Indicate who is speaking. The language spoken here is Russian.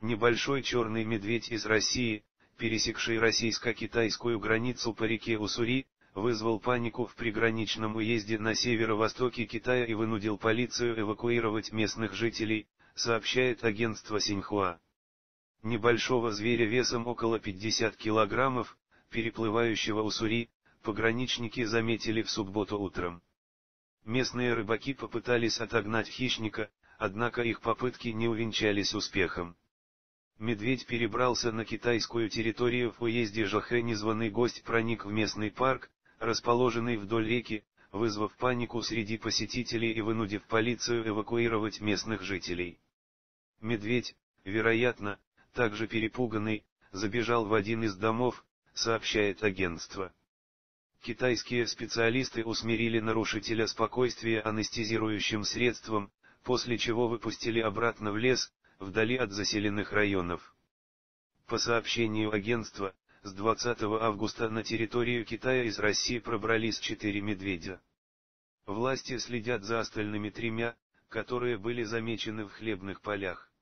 Speaker 1: Небольшой черный медведь из России, пересекший российско-китайскую границу по реке Уссури, вызвал панику в приграничном уезде на северо-востоке Китая и вынудил полицию эвакуировать местных жителей, сообщает агентство Синьхуа. Небольшого зверя весом около 50 килограммов, переплывающего Уссури, пограничники заметили в субботу утром. Местные рыбаки попытались отогнать хищника, однако их попытки не увенчались успехом. Медведь перебрался на китайскую территорию в уезде Жахэ незваный гость проник в местный парк, расположенный вдоль реки, вызвав панику среди посетителей и вынудив полицию эвакуировать местных жителей. Медведь, вероятно, также перепуганный, забежал в один из домов, сообщает агентство. Китайские специалисты усмирили нарушителя спокойствия анестезирующим средством, после чего выпустили обратно в лес, вдали от заселенных районов. По сообщению агентства, с 20 августа на территорию Китая из России пробрались четыре медведя. Власти следят за остальными тремя, которые были замечены в хлебных полях.